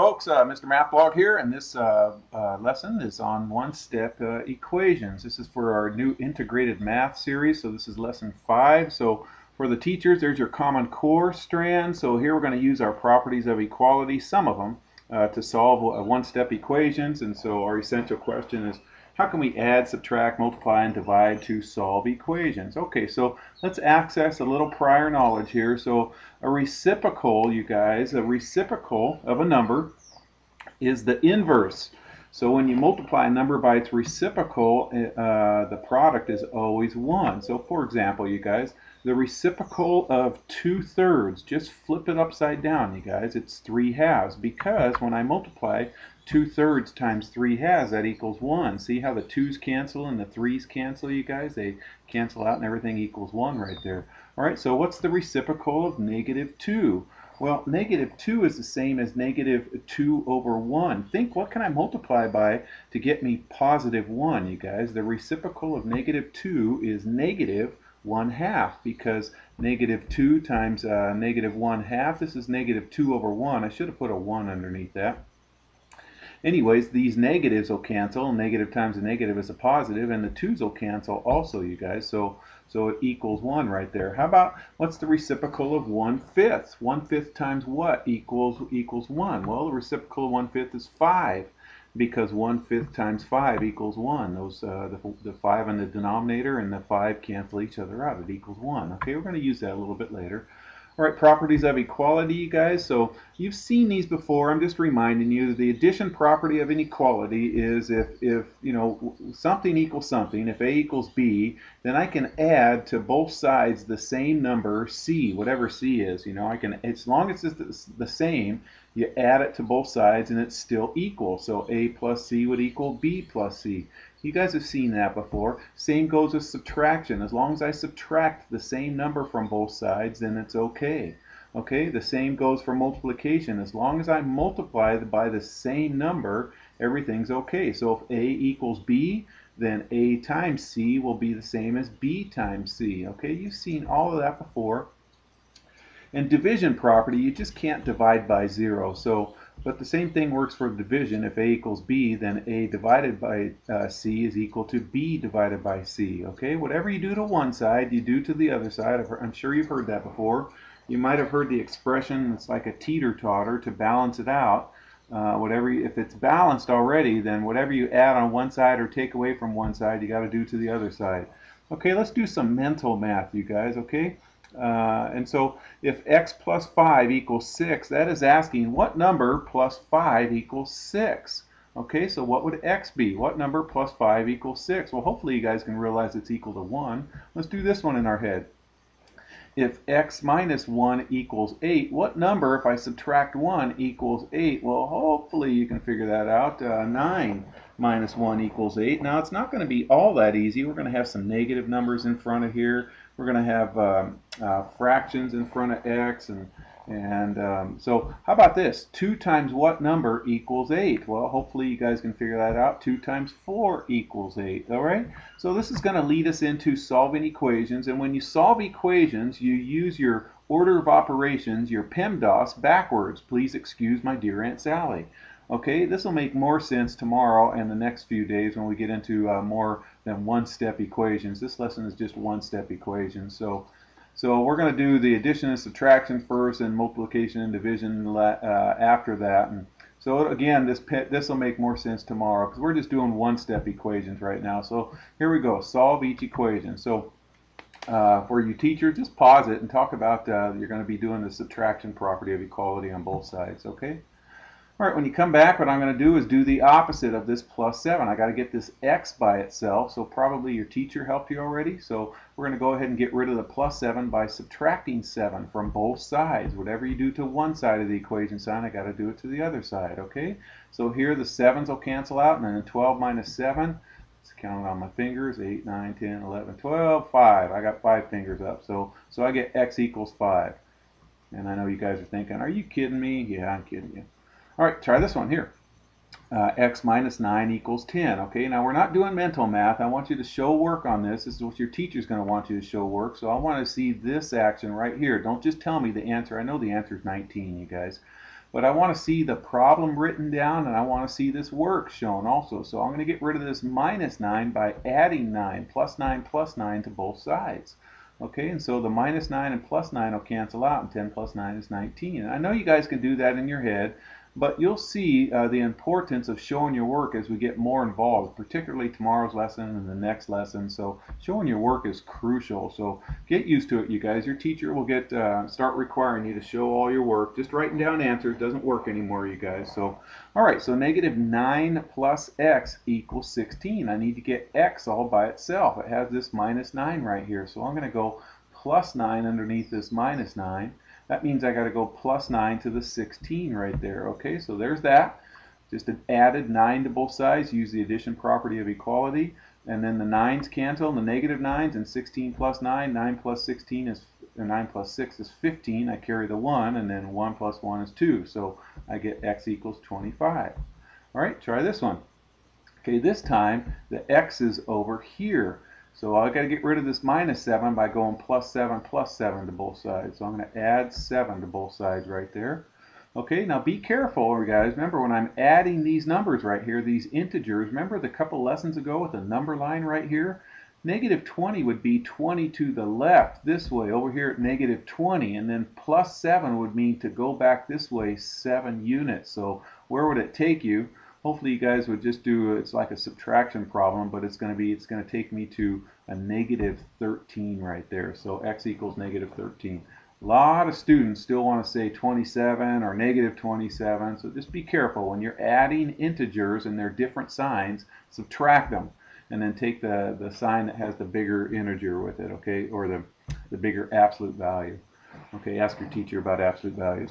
folks, uh, Mr. Mathblog here, and this uh, uh, lesson is on one-step uh, equations. This is for our new integrated math series, so this is lesson five. So for the teachers, there's your Common Core strand. So here we're going to use our properties of equality, some of them, uh, to solve uh, one-step equations. And so our essential question is, how can we add, subtract, multiply, and divide to solve equations? Okay, so let's access a little prior knowledge here. So a reciprocal, you guys, a reciprocal of a number is the inverse. So when you multiply a number by its reciprocal, uh, the product is always 1. So for example, you guys, the reciprocal of 2 thirds, just flip it upside down, you guys, it's 3 halves. Because when I multiply 2 thirds times 3 halves, that equals 1. See how the 2's cancel and the 3's cancel, you guys? They cancel out and everything equals 1 right there. All right, so what's the reciprocal of negative 2? Well, negative 2 is the same as negative 2 over 1. Think, what can I multiply by to get me positive 1, you guys? The reciprocal of negative 2 is negative 1 half because negative 2 times uh, negative 1 half, this is negative 2 over 1. I should have put a 1 underneath that. Anyways, these negatives will cancel. Negative times a negative is a positive, and the 2's will cancel also, you guys. So, so it equals 1 right there. How about, what's the reciprocal of 1 fifth? 1 fifth times what equals, equals 1? Well, the reciprocal of 1 fifth is 5 because 1 fifth times 5 equals 1. Those uh, the, the 5 in the denominator and the 5 cancel each other out. It equals 1. Okay, we're going to use that a little bit later. All right, properties of equality, you guys. So you've seen these before. I'm just reminding you that the addition property of inequality is if, if you know something equals something, if A equals B, then I can add to both sides the same number C, whatever C is. You know, I can as long as it's the same, you add it to both sides and it's still equal. So A plus C would equal B plus C. You guys have seen that before. Same goes with subtraction. As long as I subtract the same number from both sides, then it's okay. Okay, the same goes for multiplication. As long as I multiply by the same number, everything's okay. So if A equals B, then A times C will be the same as B times C. Okay, you've seen all of that before. And division property, you just can't divide by zero. So but the same thing works for division. If A equals B, then A divided by uh, C is equal to B divided by C. Okay, whatever you do to one side, you do to the other side. I'm sure you've heard that before. You might have heard the expression, it's like a teeter-totter to balance it out. Uh, whatever, if it's balanced already, then whatever you add on one side or take away from one side, you got to do to the other side. Okay, let's do some mental math, you guys, okay? Uh, and so if x plus 5 equals 6, that is asking what number plus 5 equals 6? Okay, so what would x be? What number plus 5 equals 6? Well, hopefully you guys can realize it's equal to 1. Let's do this one in our head. If x minus 1 equals 8, what number, if I subtract 1, equals 8? Well, hopefully you can figure that out. Uh, 9 minus 1 equals 8. Now, it's not going to be all that easy. We're going to have some negative numbers in front of here. We're going to have um, uh, fractions in front of x. And, and um, so how about this? 2 times what number equals 8? Well, hopefully you guys can figure that out. 2 times 4 equals 8. All right? So this is going to lead us into solving equations. And when you solve equations, you use your order of operations, your PEMDAS, backwards. Please excuse my dear Aunt Sally. Okay, this will make more sense tomorrow and the next few days when we get into uh, more than one-step equations. This lesson is just one-step equations. So, so we're going to do the addition and subtraction first and multiplication and division uh, after that. And so again, this this will make more sense tomorrow because we're just doing one-step equations right now. So here we go. Solve each equation. So uh, for you teachers, just pause it and talk about uh, you're going to be doing the subtraction property of equality on both sides. Okay. All right, when you come back, what I'm going to do is do the opposite of this plus 7. I got to get this x by itself, so probably your teacher helped you already. So we're going to go ahead and get rid of the plus 7 by subtracting 7 from both sides. Whatever you do to one side of the equation sign, I got to do it to the other side, okay? So here the 7s will cancel out, and then 12 minus 7, let's count it on my fingers, 8, 9, 10, 11, 12, 5. I got 5 fingers up, so, so I get x equals 5. And I know you guys are thinking, are you kidding me? Yeah, I'm kidding you. All right, try this one here. Uh, x minus 9 equals 10. Okay, now we're not doing mental math. I want you to show work on this. This is what your teacher's going to want you to show work. So I want to see this action right here. Don't just tell me the answer. I know the answer is 19, you guys. but I want to see the problem written down and I want to see this work shown also. So I'm going to get rid of this minus 9 by adding 9, plus 9 plus 9 to both sides. Okay, and so the minus 9 and plus 9 will cancel out, and 10 plus 9 is 19. I know you guys can do that in your head, but you'll see uh, the importance of showing your work as we get more involved, particularly tomorrow's lesson and the next lesson. So showing your work is crucial. So get used to it, you guys. Your teacher will get uh, start requiring you to show all your work. Just writing down answers doesn't work anymore, you guys. So all right, so negative 9 plus x equals 16. I need to get x all by itself. It has this minus 9 right here. So I'm going to go plus 9 underneath this minus 9. That means I got to go plus 9 to the 16 right there. Okay, so there's that. Just added 9 to both sides. Use the addition property of equality. And then the 9's cancel, the negative 9's, and 16 plus 9. 9 plus 16 is, or 9 plus 6 is 15. I carry the 1, and then 1 plus 1 is 2. So I get x equals 25. All right, try this one. Okay, this time the x is over here. So I got to get rid of this minus 7 by going plus 7 plus 7 to both sides. So I'm going to add 7 to both sides right there. Okay, now be careful, guys. Remember, when I'm adding these numbers right here, these integers, remember the couple lessons ago with the number line right here? Negative 20 would be 20 to the left this way, over here at negative 20, and then plus 7 would mean to go back this way 7 units. So where would it take you? Hopefully you guys would just do it's like a subtraction problem but it's going to be it's going to take me to a negative 13 right there. So x equals negative 13 a lot of students still want to say 27 or negative 27 so just be careful. When you're adding integers and they're different signs subtract them and then take the the sign that has the bigger integer with it okay or the the bigger absolute value. Okay ask your teacher about absolute values.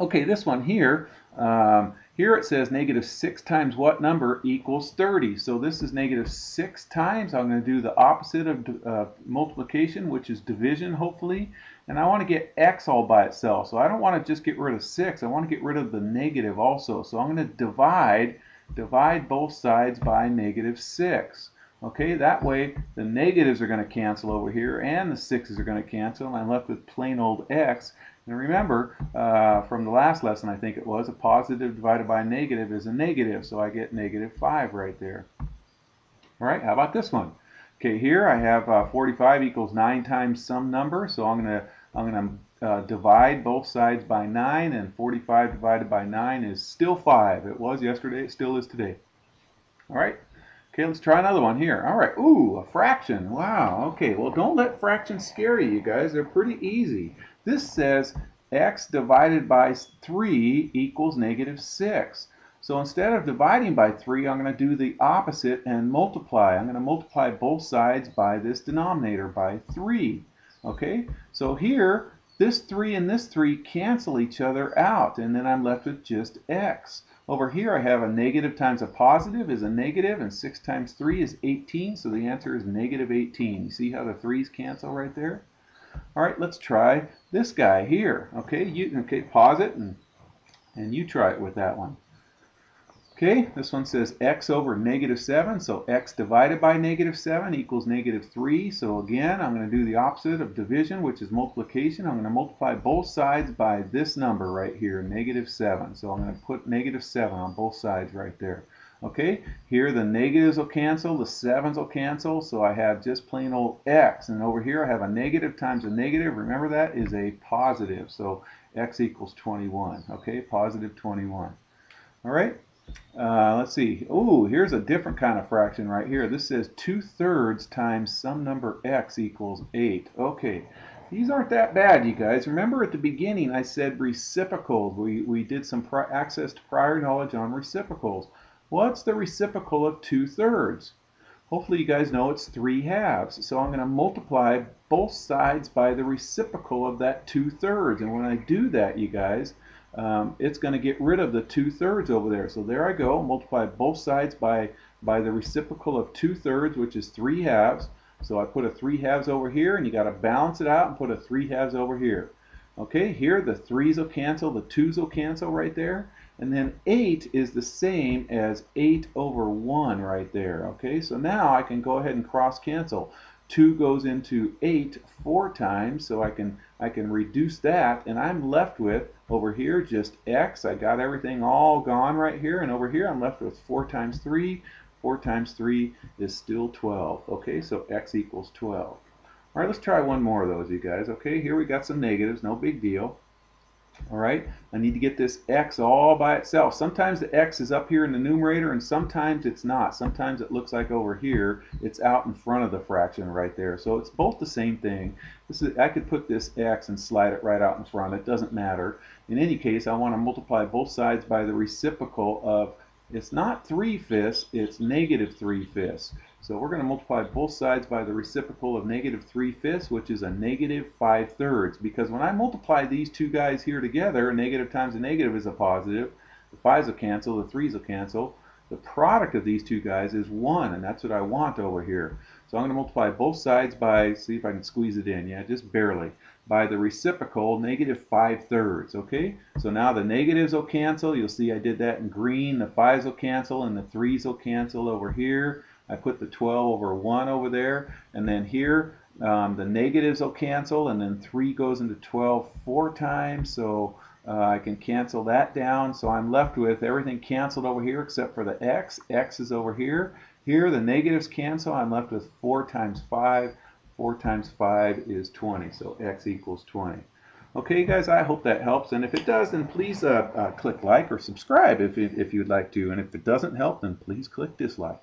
Okay this one here um, here it says negative 6 times what number equals 30. So this is negative 6 times. I'm going to do the opposite of uh, multiplication, which is division, hopefully. And I want to get x all by itself. So I don't want to just get rid of 6. I want to get rid of the negative also. So I'm going to divide, divide both sides by negative 6. Okay, that way the negatives are going to cancel over here and the 6's are going to cancel. And I'm left with plain old x. And remember, uh, from the last lesson, I think it was, a positive divided by a negative is a negative, so I get negative 5 right there. All right, how about this one? Okay, here I have uh, 45 equals 9 times some number, so I'm going to I'm going to uh, divide both sides by 9, and 45 divided by 9 is still 5. It was yesterday, it still is today. All right, okay, let's try another one here. All right, ooh, a fraction. Wow, okay, well, don't let fractions scare you, you guys. They're pretty easy. This says x divided by 3 equals negative 6. So instead of dividing by 3, I'm going to do the opposite and multiply. I'm going to multiply both sides by this denominator, by 3. Okay, so here, this 3 and this 3 cancel each other out, and then I'm left with just x. Over here, I have a negative times a positive is a negative, and 6 times 3 is 18, so the answer is negative 18. You see how the 3's cancel right there? All right, let's try this guy here. Okay, you okay, pause it and and you try it with that one. Okay, this one says x over negative 7, so x divided by negative 7 equals negative 3. So again, I'm going to do the opposite of division, which is multiplication. I'm going to multiply both sides by this number right here, negative 7. So I'm going to put negative 7 on both sides right there. Okay, here the negatives will cancel, the 7s will cancel, so I have just plain old x. And over here I have a negative times a negative. Remember that is a positive, so x equals 21. Okay, positive 21. All right, uh, let's see. Oh, here's a different kind of fraction right here. This says 2 thirds times some number x equals 8. Okay, these aren't that bad, you guys. Remember at the beginning I said reciprocals. We, we did some access to prior knowledge on reciprocals. What's the reciprocal of 2 thirds? Hopefully you guys know it's 3 halves. So I'm going to multiply both sides by the reciprocal of that 2 thirds. And when I do that, you guys, um, it's going to get rid of the 2 thirds over there. So there I go, multiply both sides by, by the reciprocal of 2 thirds, which is 3 halves. So I put a 3 halves over here, and you got to balance it out and put a 3 halves over here. Okay, here the 3's will cancel, the 2's will cancel right there. And then 8 is the same as 8 over 1 right there. Okay, so now I can go ahead and cross cancel. 2 goes into 8 four times, so I can I can reduce that, and I'm left with over here just x. I got everything all gone right here, and over here I'm left with 4 times 3. 4 times 3 is still 12. Okay, so x equals 12. All right, let's try one more of those, you guys. Okay, here we got some negatives, no big deal. All right, I need to get this x all by itself. Sometimes the x is up here in the numerator and sometimes it's not. Sometimes it looks like over here it's out in front of the fraction right there. So it's both the same thing. This is, I could put this x and slide it right out in front. It doesn't matter. In any case, I want to multiply both sides by the reciprocal of it's not 3 fifths, it's negative 3 fifths. So we're going to multiply both sides by the reciprocal of negative 3 fifths, which is a negative 5 thirds. Because when I multiply these two guys here together, a negative times a negative is a positive. The 5's will cancel, the 3's will cancel. The product of these two guys is 1, and that's what I want over here. So I'm going to multiply both sides by, see if I can squeeze it in, yeah, just barely, by the reciprocal, negative 5 thirds, okay? So now the negatives will cancel. You'll see I did that in green. The 5's will cancel, and the 3's will cancel over here. I put the 12 over 1 over there, and then here um, the negatives will cancel, and then 3 goes into 12 four times, so uh, I can cancel that down. So I'm left with everything canceled over here except for the x. x is over here. Here the negatives cancel. I'm left with 4 times 5. 4 times 5 is 20, so x equals 20. Okay, guys, I hope that helps. And if it does, then please uh, uh, click like or subscribe if, if you'd like to. And if it doesn't help, then please click dislike.